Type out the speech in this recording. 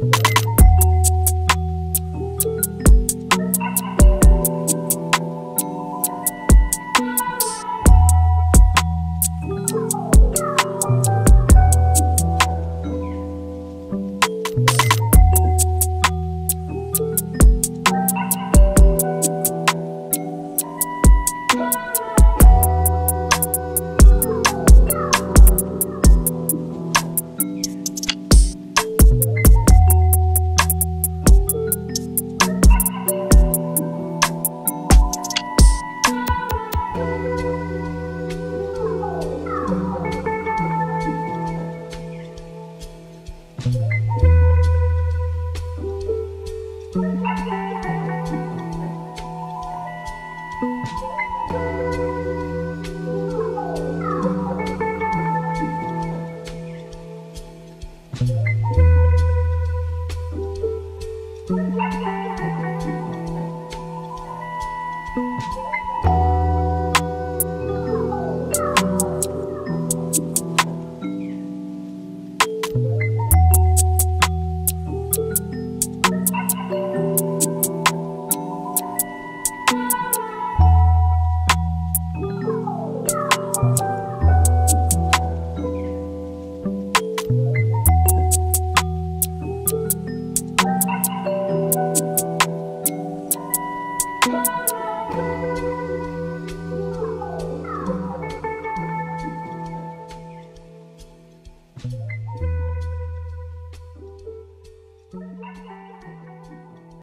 you Thank you.